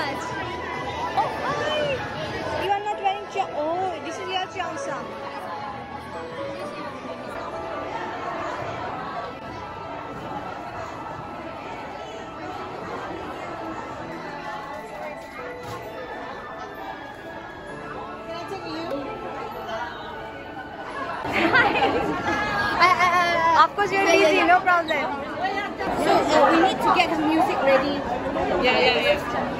so much. Oh, hi. You are not wearing cheong. Oh, this is your cheongsam. Of course, you're busy, no problem. So uh, we need to get the music ready. Yeah, yeah, yeah.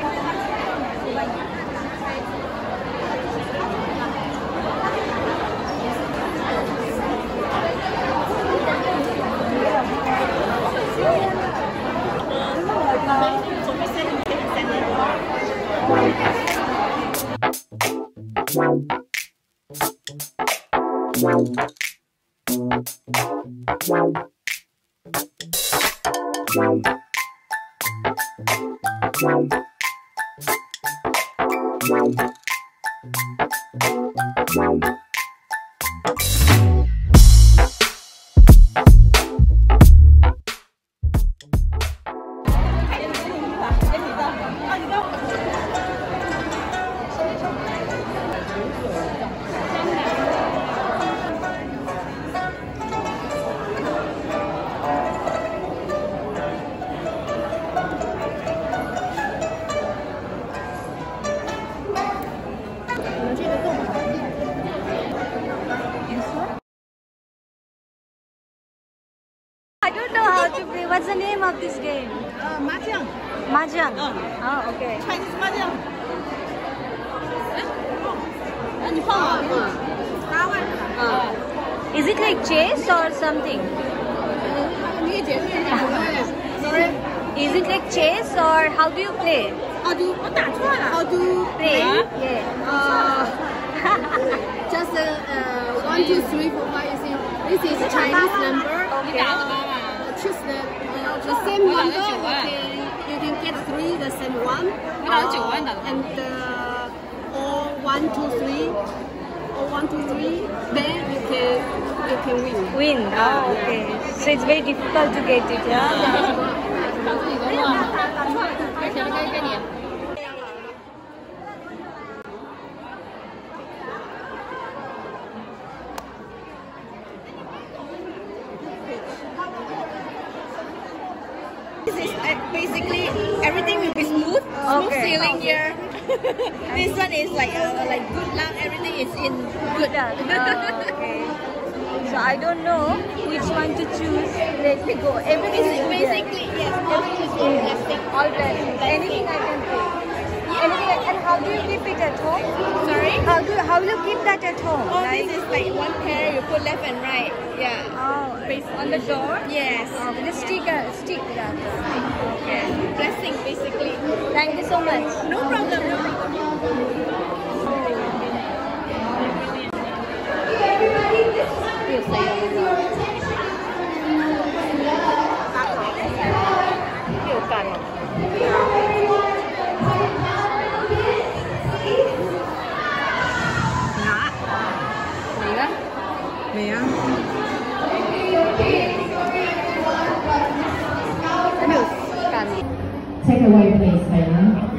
I What's the name of this game? Uh, mahjong. Mahjong. Uh, oh, okay. Chinese mahjong. Oh. Uh, uh. is it like chess or something? Uh, is it like chess or how do you play? How do you How do you play? Uh, yeah. Uh, just uh, uh, one, two, three, four, five. You see, this is Chinese number. Okay. Choose the uh, the same number. You can you can get three the same one. Uh, and uh, or one, two, three, or one, two, three. Then you can you can win. Win. Oh, okay. So it's very difficult to get it. Yeah. This is uh, basically everything will be smooth, smooth Okay. sailing here. this one is like uh, like good luck. Everything is in good. Oh, okay. So I don't know which one to choose. Let me go. Everything is basically yes, everything is. Blessing. all. Anything I can play. Anything. I- And how do you keep it at home? Sorry. How do how you keep that at home? Oh, like, this is like one pair. You put left and right. Yeah. oh, on the door. Yes. Oh, with a sticker, stick that. Yes. Blessing basically. Thank you so much. No problem. No problem. Take away please 係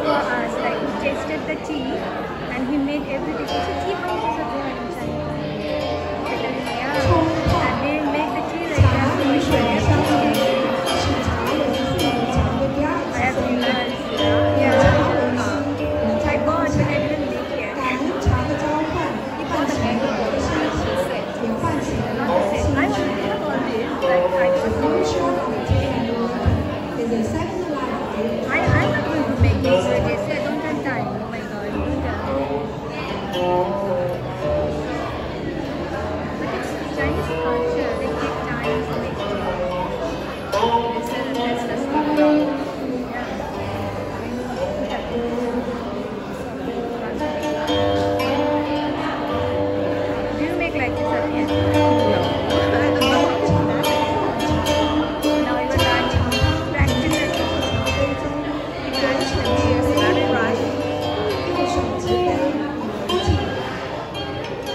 For us, like he tasted the tea and he made every decision.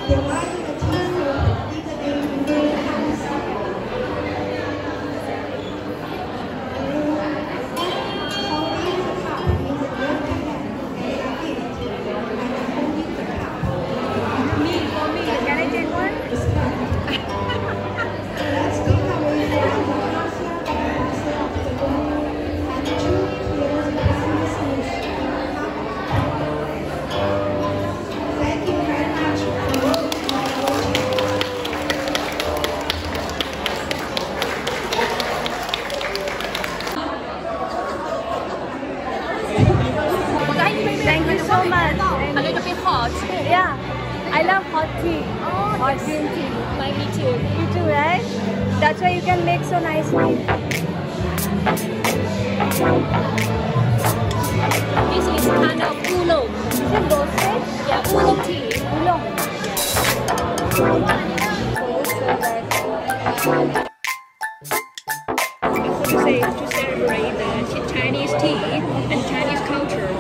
Adelaide say, to celebrate the Chinese tea and Chinese culture.